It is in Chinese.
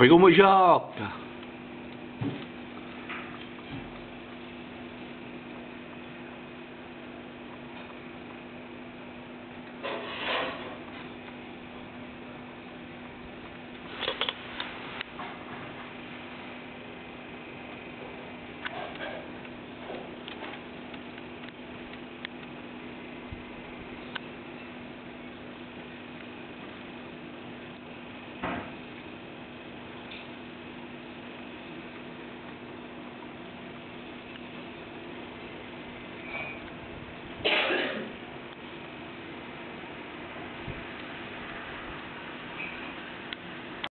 回个母校